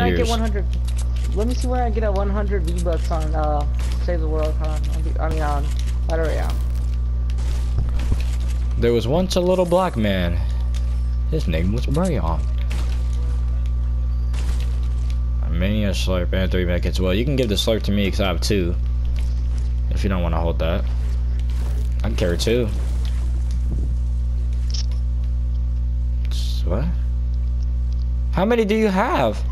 I years. get 100. Let me see where I get a 100 V bucks on uh Save the World. Hold on. I'll be- I mean on Battle Royale. There was once a little black man. His name was Brian. Many a slurp and three medkits. Well, you can give the slurp to me because I have two. If you don't want to hold that. I can carry two. What? How many do you have?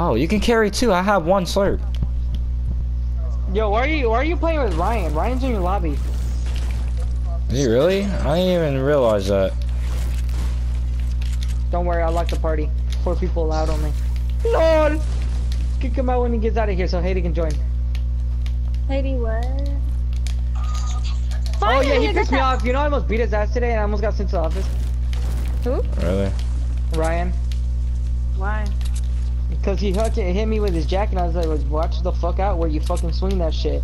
Oh, you can carry two. I have one slurp. Yo, why are you why are you playing with Ryan? Ryan's in your lobby. Is he really? I didn't even realize that. Don't worry, I'll lock the party. Four people allowed only. LOL! Kick him out when he gets out of here so Haiti can join. Lady, what? Oh yeah, he I pissed me that. off. You know I almost beat his ass today and I almost got sent to the office. Who? Really? Ryan. Why? Because he fucking hit me with his jack and I was like, watch the fuck out where you fucking swing that shit.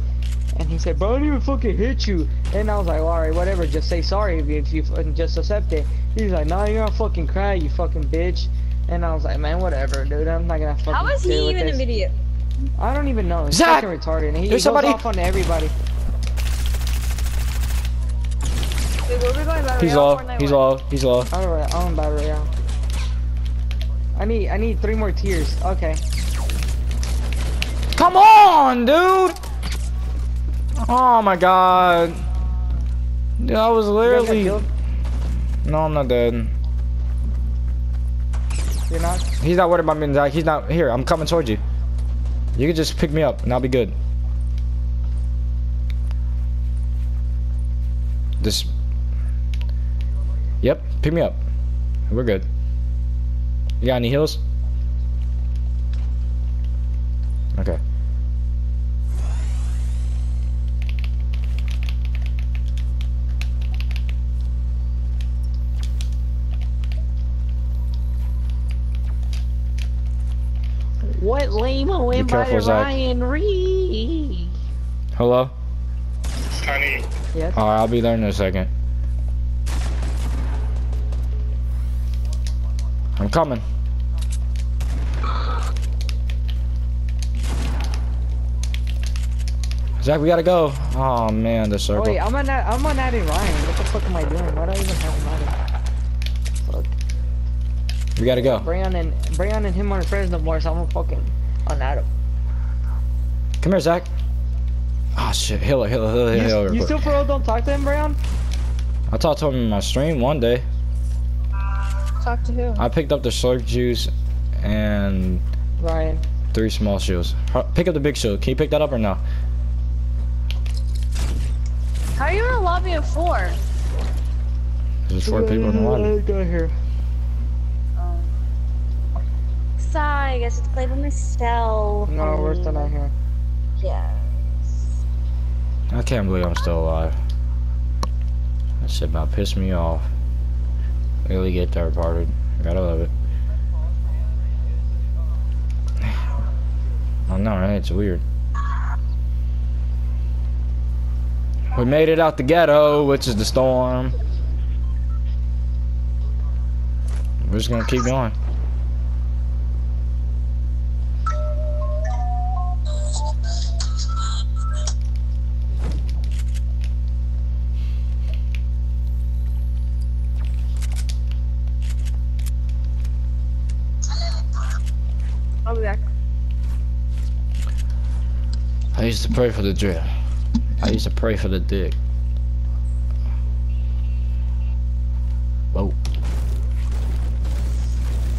And he said, bro, I didn't even fucking hit you. And I was like, alright, whatever, just say sorry if you, if you fucking just accept it. He's like, nah, you're gonna fucking cry, you fucking bitch. And I was like, man, whatever, dude, I'm not gonna fucking How is deal he with even this." in video? I don't even know. He's Zach! fucking retarded. And he, he There's goes somebody- off on everybody. Wait, where are we going? Battle He's Royale, low. He's what? low. He's low. Alright, I'm battle royale. I need, I need three more tiers. Okay. Come on, dude! Oh my god. Dude, I was You guys got literally. No, I'm not dead. You're not? He's not worried about me, Zach. He's not. Here, I'm coming towards you. You can just pick me up and I'll be good. Just. Yep, pick me up. We're good. You got any heals? Okay. What lame Be invited careful, Zach. Ryan Reed? Hello? Tiny. Yes. Alright, I'll be there in a second. I'm coming. Zach, we gotta go. Oh man, the circle. wait, I'm on that. I'm on adding Ryan. What the fuck am I doing? Why do I even have him? Fuck. we gotta go. Breion and Breion and him aren't friends no more, so I'm gonna fucking unadd him. Come here, Zach. Oh shit, Hiller, Hiller, Hiller, You, Hiller. you still for real don't talk to him, Breion? I talked to him in my stream one day. Talk to who? I picked up the slurp juice and Ryan. three small shields. Pick up the big shield. Can you pick that up or no? How are you in a lobby of four? There's four people in the lobby. Go here. Um, sorry, I guess it's played by myself. No, we're still not here. Yes. I can't believe I'm still alive. That shit about pissed me off. Really get third parted. Gotta love it. I know, right? It's weird. We made it out the ghetto, which is the storm. We're just gonna keep going. I'll be back. I used to pray for the drip. I used to pray for the dick. Whoa.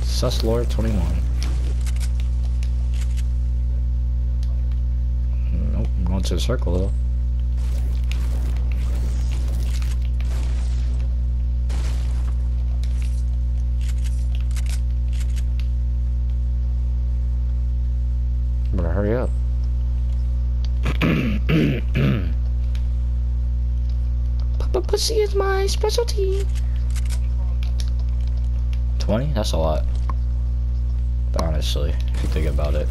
Sus Lord 21. Nope, I'm going to the circle though. Better hurry up. pussy is my specialty. 20? That's a lot. Honestly, if you think about it.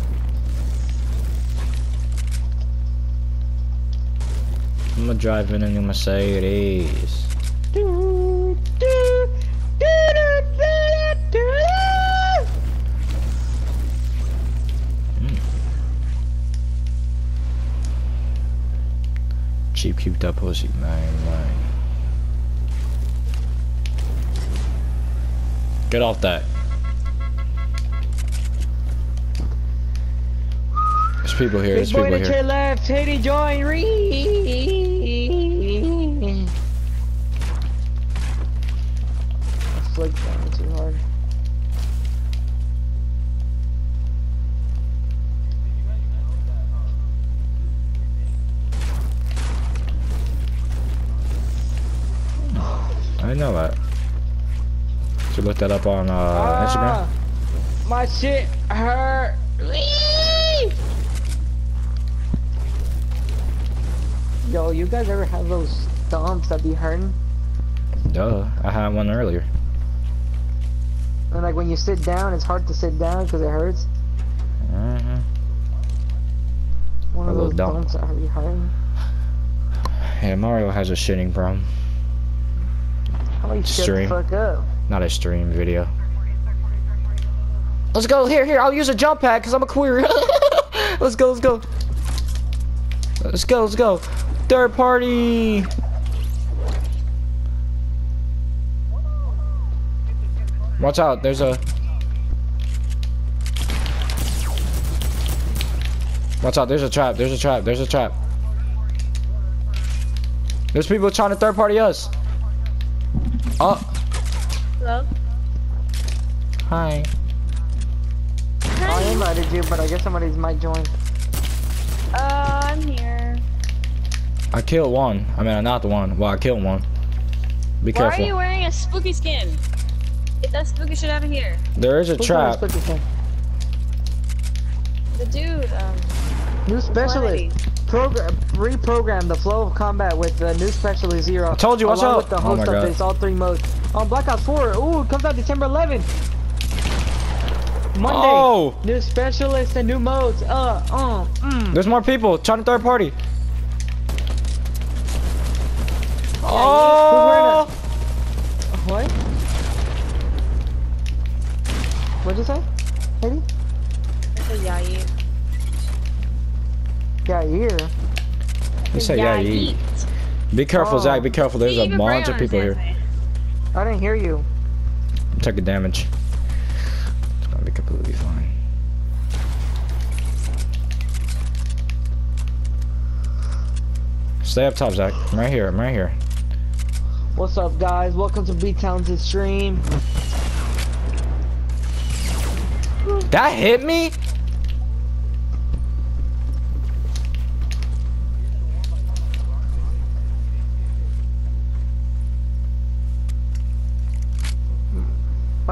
I'm gonna drive in a new Mercedes. Hmm. Cheap cubed up pussy, man, man. Get off that. There's people here. There's Big boy people to here. your left, Teddy join re. Flick down too hard. I know that. Should look that up on uh, Instagram. Ah, my shit hurt. Yo, you guys ever have those stomps that be hurting? Duh, I had one earlier. And like when you sit down, it's hard to sit down because it hurts. hmm One A of those dumb. stomps that be hurting. Yeah, Mario has a shitting problem. How about you shut the fuck up? Not a stream video. Let's go. Here, here. I'll use a jump pad because I'm a queer. let's go. Let's go. Let's go. Let's go. Third party. Watch out. There's a. Watch out. There's a trap. There's a trap. There's a trap. There's people trying to third party us. Oh. Hello? Hi. I invited you, but I guess somebody might join. Uh, I'm here. I killed one. I mean, I'm not the one. Well, I killed one. Be Why careful. are you wearing a spooky skin? Get that spooky shit out of here. There is a Who's trap. doing this The dude, um. New quality. specialist. Program, reprogram the flow of combat with the new specialist zero. I told you, watch along out. with the Oh my host God. updates, all three modes. On Black Ops 4, ooh, it comes out December 11th. Monday. Oh! New specialists and new modes. Uh, uh, mm. There's more people trying to third party. Who's Oh! What? What'd you say? Eddie? That's a yai. Yeah, here. You say yeah, you. Be careful, Oh. Zach. Be careful. There's a bunch of people here. I didn't hear you. Take a damage. It's gonna be completely fine. Stay up top, Zach. I'm right here. I'm right here. What's up, guys? Welcome to B Towns' stream. That hit me?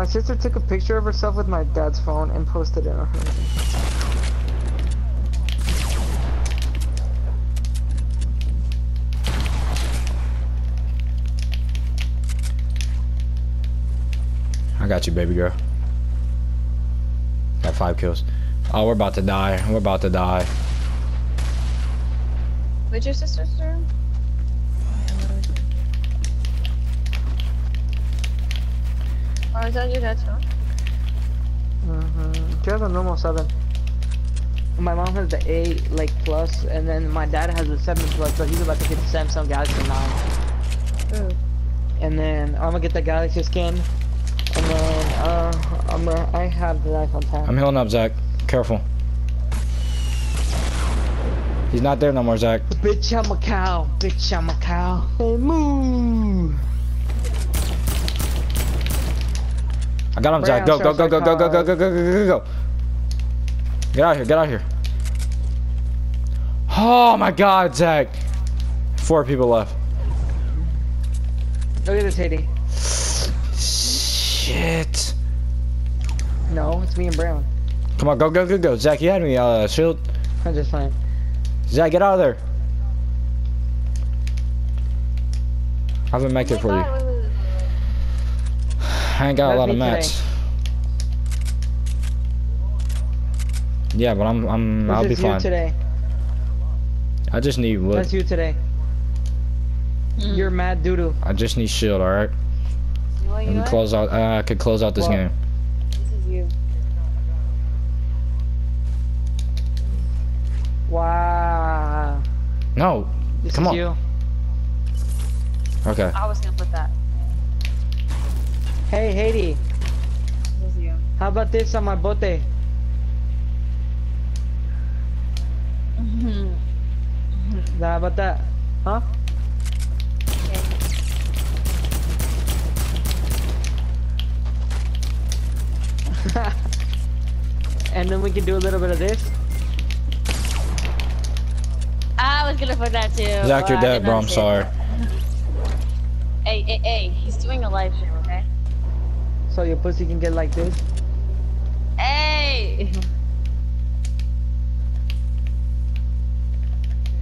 My sister took a picture of herself with my dad's phone and posted it on her. I got you, baby girl. Got five kills. Oh, we're about to die. We're about to die. What'd your sister do? Oh, is that your dad's phone? Mm-hmm. She has a normal 7. My mom has the 8, like, plus, and then my dad has a 7 plus, but he's about to get the Samsung Galaxy 9. Ooh. And then I'm gonna get the Galaxy skin. And then, uh, I'm gonna, I have the iPhone 10. I'm healing up, Zach. Careful. He's not there no more, Zach. Bitch, I'm a cow. Bitch, I'm a cow. Hey, moo. Got him, Zach. Go, go, go, go, go, go, go, go, go, go, go, go. Get out of here. Get out of here. Oh my God, Zach. Four people left. Look at this, Haiti. Shit. No, it's me and Brown. Come on, go, go, go, go. Zach, you had me, uh, shield. I'm just fine. Zach, get out of there. I have a mech Oh it for my you. God, wait, wait, wait, wait. I ain't got a lot of me mats. Yeah, but I'm, I'm, This I'll be is you fine. today. I just need wood. That's you today. Mm. You're mad doodoo. I just need shield, alright? You know what, you And close out, uh, I could close out this Well- game. This is you. Wow. No, This Come is on. you. Okay. I was gonna put that. Hey, Haiti. This is you. How about this on my bote? Mhm. How about that? Huh? and then we can do a little bit of this. I was gonna put that too. Zach, but you're dead, bro. I'm sorry. Hey, hey, hey, he's doing a live stream, okay? So your pussy can get like this. Hey!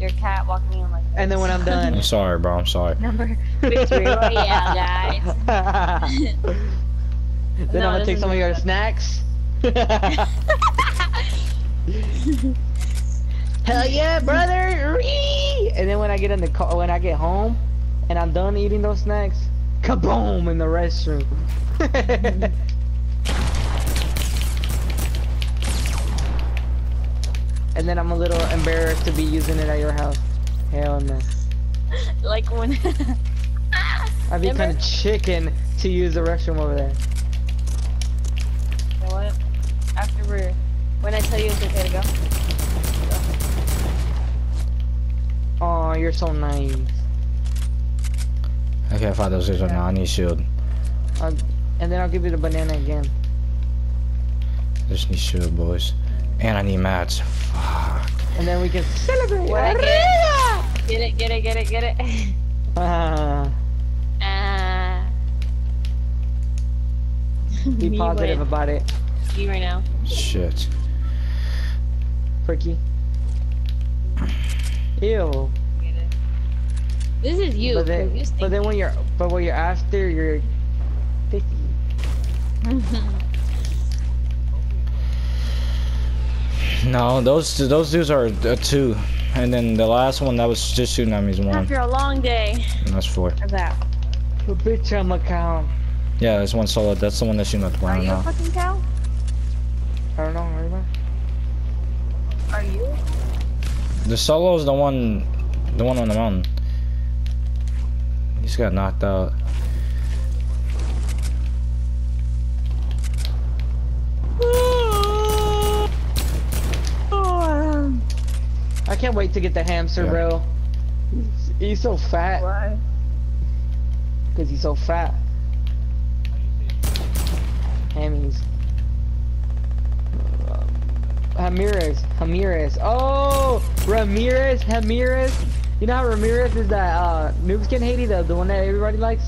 Your cat walking in like And then when I'm done. I'm sorry, bro. I'm sorry. Number victory royale, oh, guys. then No, I'm gonna take is some of your not- snacks. Hell yeah, brother! And then when I get in the car, when I get home, and I'm done eating those snacks, kaboom in the restroom. and then I'm a little embarrassed to be using it at your house. Hell no. like when I'd be Remember? kind of chicken to use the restroom over there. You know what? After we're when I tell you it's okay to go. Oh, you're so nice. Okay, five those zero now. I need shield. I'll, and then I'll give you the banana again. Just need shield, boys. And I need mats. Fuck. And then we can celebrate. What I get? Get it, get it, get it, get it. Ah, Ah. be positive win. about it, Me right now. Shit. Fricky. Ew. Get it. This is you. but then, 'cause you but then when you're, but when you're after, you're picky. stink. No, those those dudes are uh, two, and then the last one that was just shooting at me is one, After a long day and that's four. of that. The bitch I'm a cow. Yeah, there's one solo. That's the one that's shooting at the Are ground you a fucking cow? I don't know, remember? Are you? The solo is the one, the one on the mountain. He's got knocked out. Can't wait to get the hamster, Yeah. bro. He's, he's so fat, Why? cause he's so fat. Hammies. Ramirez, Ramirez. Oh, Ramirez, Ramirez. You know how Ramirez is that uh, noob skin Haiti, the the one that everybody likes.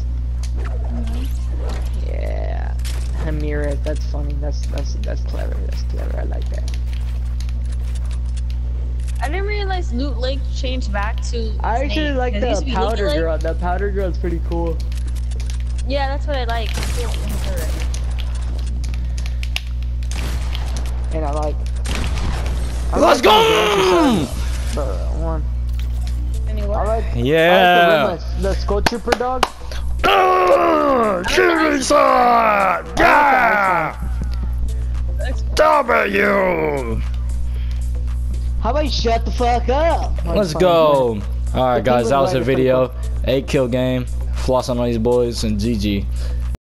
Yeah, Ramirez. That's funny. That's that's that's clever. That's clever. I like that. I didn't realize Loot Lake changed back to. I its actually name, like 'cause it used the to be powder Leaky Lake. girl. The powder girl's pretty cool. Yeah, that's what I like. It's cool. It's alright. And I like. I Let's like go! The uh, one. Anyway. I like. Yeah. I like the, the Skull Trooper dog. Chainsaw! Yeah! W! How about you shut the fuck up? Let's go. All right, guys, that was pretty video. Eight kill game. Floss on all these boys and GG.